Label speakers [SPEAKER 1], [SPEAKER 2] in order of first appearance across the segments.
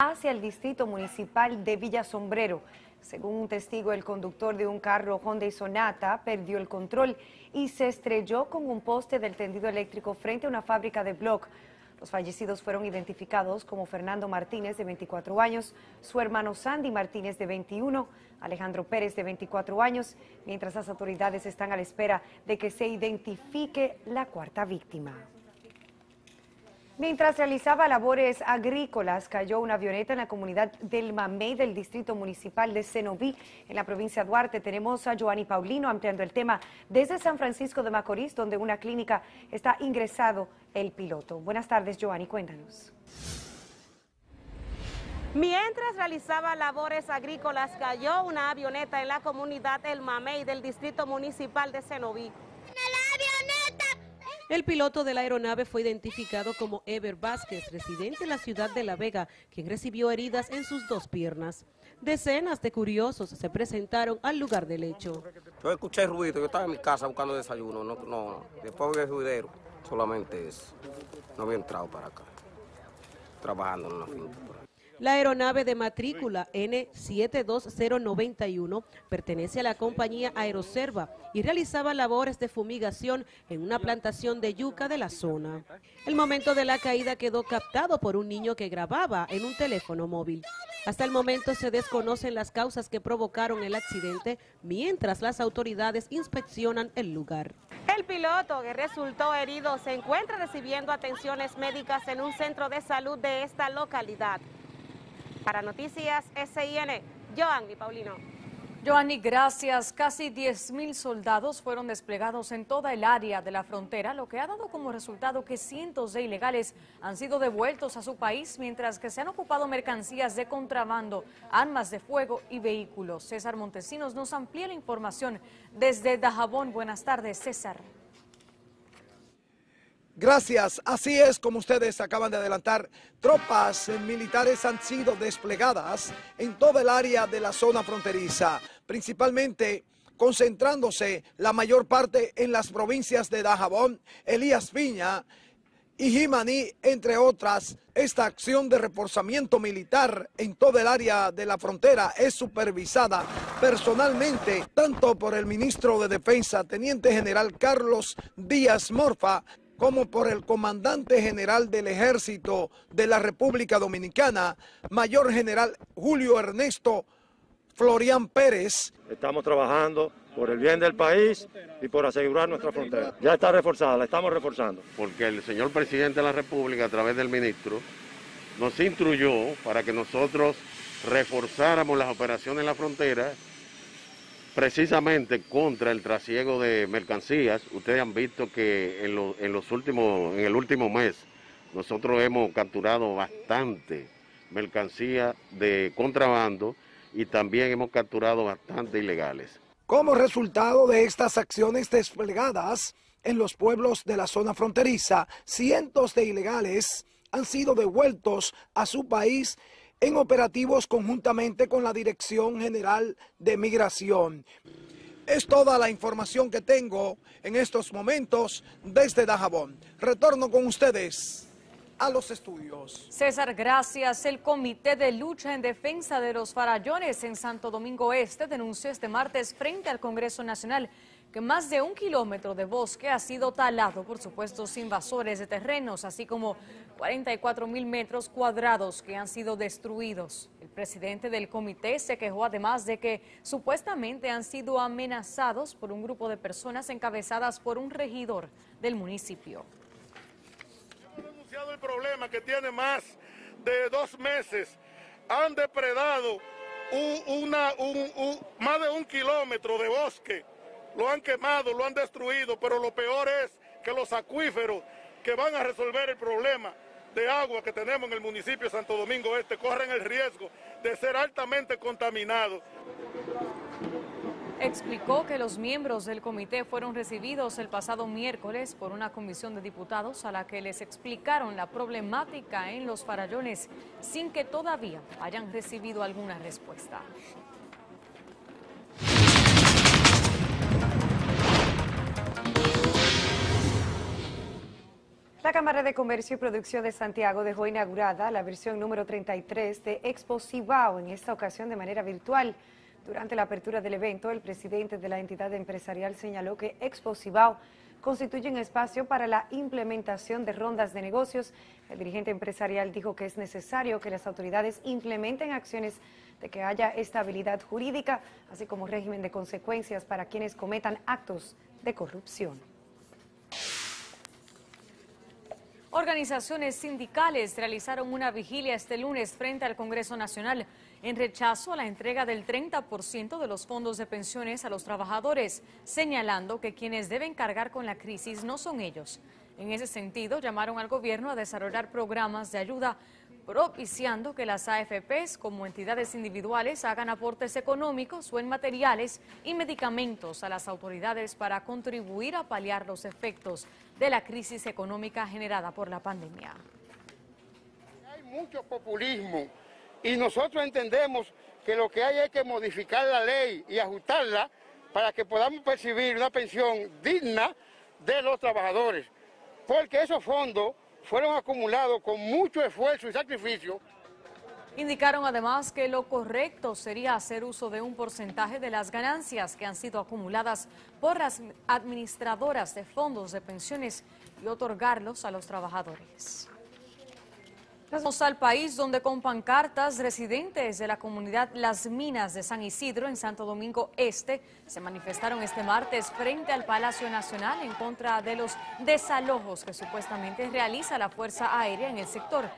[SPEAKER 1] hacia el distrito municipal de Villa Sombrero. Según un testigo, el conductor de un carro Honda Sonata perdió el control y se estrelló con un poste del tendido eléctrico frente a una fábrica de bloc. Los fallecidos fueron identificados como Fernando Martínez, de 24 años, su hermano Sandy Martínez, de 21, Alejandro Pérez, de 24 años, mientras las autoridades están a la espera de que se identifique la cuarta víctima. Mientras realizaba labores agrícolas, cayó una avioneta en la comunidad del Mamey del Distrito Municipal de Cenoví, en la provincia de Duarte. Tenemos a Joanny Paulino ampliando el tema desde San Francisco de Macorís, donde una clínica está ingresado el piloto. Buenas tardes, Joanny, cuéntanos.
[SPEAKER 2] Mientras realizaba labores agrícolas, cayó una avioneta en la comunidad El Mamey del Distrito Municipal de Cenoví. El piloto de la aeronave fue identificado como Ever Vázquez, residente en la ciudad de La Vega, quien recibió heridas en sus dos piernas. Decenas de curiosos se presentaron al lugar del hecho.
[SPEAKER 3] Yo escuché ruido, yo estaba en mi casa buscando desayuno, no, no, después del ruidero, solamente eso. No había entrado para acá, trabajando en una finca.
[SPEAKER 2] La aeronave de matrícula N72091 pertenece a la compañía Aeroserva y realizaba labores de fumigación en una plantación de yuca de la zona. El momento de la caída quedó captado por un niño que grababa en un teléfono móvil. Hasta el momento se desconocen las causas que provocaron el accidente mientras las autoridades inspeccionan el lugar. El piloto que resultó herido se encuentra recibiendo atenciones médicas en un centro de salud de esta localidad. Para Noticias SIN, Joanny Paulino.
[SPEAKER 4] Joanny, gracias. Casi 10.000 soldados fueron desplegados en toda el área de la frontera, lo que ha dado como resultado que cientos de ilegales han sido devueltos a su país, mientras que se han ocupado mercancías de contrabando, armas de fuego y vehículos. César Montesinos nos amplía la información desde Dajabón. Buenas tardes, César.
[SPEAKER 5] Gracias. Así es como ustedes acaban de adelantar. Tropas militares han sido desplegadas en toda el área de la zona fronteriza, principalmente concentrándose la mayor parte en las provincias de Dajabón, Elías Piña y Jimaní, entre otras. Esta acción de reforzamiento militar en toda el área de la frontera es supervisada personalmente tanto por el ministro de Defensa, Teniente General Carlos Díaz Morfa, como por el comandante general del ejército de la República Dominicana, mayor general Julio Ernesto Florian Pérez.
[SPEAKER 6] Estamos trabajando por el bien del país y por asegurar nuestra frontera. Ya está reforzada, la estamos reforzando.
[SPEAKER 7] Porque el señor presidente de la República, a través del ministro, nos instruyó para que nosotros reforzáramos las operaciones en la frontera precisamente contra el trasiego de mercancías. Ustedes han visto que en, los últimos, en el último mes nosotros hemos capturado bastante mercancía de contrabando y también hemos capturado bastante ilegales.
[SPEAKER 5] Como resultado de estas acciones desplegadas en los pueblos de la zona fronteriza, cientos de ilegales han sido devueltos a su país en operativos conjuntamente con la Dirección General de Migración. Es toda la información que tengo en estos momentos desde Dajabón. Retorno con ustedes a los estudios.
[SPEAKER 4] César, gracias. El Comité de Lucha en Defensa de los Farallones en Santo Domingo Este denunció este martes frente al Congreso Nacional que más de un kilómetro de bosque ha sido talado por supuestos invasores de terrenos, así como 44 mil metros cuadrados que han sido destruidos. El presidente del comité se quejó además de que supuestamente han sido amenazados por un grupo de personas encabezadas por un regidor del municipio.
[SPEAKER 8] Hemos denunciado el problema que tiene más de dos meses. Han depredado más de un kilómetro de bosque lo han quemado, lo han destruido, pero lo peor es que los acuíferos que van a resolver el problema de agua que tenemos en el municipio de Santo Domingo Este corren el riesgo de ser altamente contaminados.
[SPEAKER 4] Explicó que los miembros del comité fueron recibidos el pasado miércoles por una comisión de diputados a la que les explicaron la problemática en los farallones sin que todavía hayan recibido alguna respuesta.
[SPEAKER 1] La Cámara de Comercio y Producción de Santiago dejó inaugurada la versión número 33 de Expo Cibao, en esta ocasión de manera virtual. Durante la apertura del evento, el presidente de la entidad empresarial señaló que Expo Cibao constituye un espacio para la implementación de rondas de negocios. El dirigente empresarial dijo que es necesario que las autoridades implementen acciones de que haya estabilidad jurídica, así como régimen de consecuencias para quienes cometan actos de corrupción.
[SPEAKER 4] Organizaciones sindicales realizaron una vigilia este lunes frente al Congreso Nacional en rechazo a la entrega del 30% de los fondos de pensiones a los trabajadores, señalando que quienes deben cargar con la crisis no son ellos. En ese sentido, llamaron al gobierno a desarrollar programas de ayuda propiciando que las AFPs como entidades individuales hagan aportes económicos o en materiales y medicamentos a las autoridades para contribuir a paliar los efectos de la crisis económica generada por la pandemia.
[SPEAKER 9] Hay mucho populismo y nosotros entendemos que lo que hay es que modificar la ley y ajustarla para que podamos percibir una pensión digna de los trabajadores, porque esos fondos fueron acumulados con mucho esfuerzo y sacrificio.
[SPEAKER 4] Indicaron además que lo correcto sería hacer uso de un porcentaje de las ganancias que han sido acumuladas por las administradoras de fondos de pensiones y otorgarlos a los trabajadores. Vamos al país donde con pancartas residentes de la comunidad Las Minas de San Isidro en Santo Domingo Este se manifestaron este martes frente al Palacio Nacional en contra de los desalojos que supuestamente realiza la Fuerza Aérea en el sector.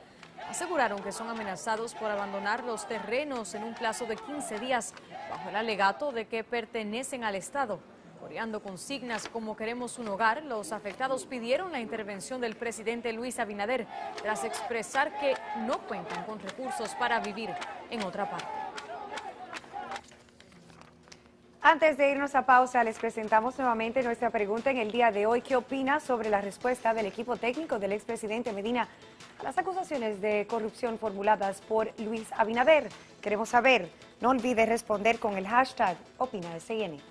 [SPEAKER 4] Aseguraron que son amenazados por abandonar los terrenos en un plazo de 15 días bajo el alegato de que pertenecen al Estado. Coreando consignas como queremos un hogar, los afectados pidieron la intervención del presidente Luis Abinader tras expresar que no cuentan con recursos para vivir en otra parte.
[SPEAKER 1] Antes de irnos a pausa, les presentamos nuevamente nuestra pregunta en el día de hoy. ¿Qué opina sobre la respuesta del equipo técnico del expresidente Medina a las acusaciones de corrupción formuladas por Luis Abinader? Queremos saber. No olvide responder con el hashtag OpinaSN.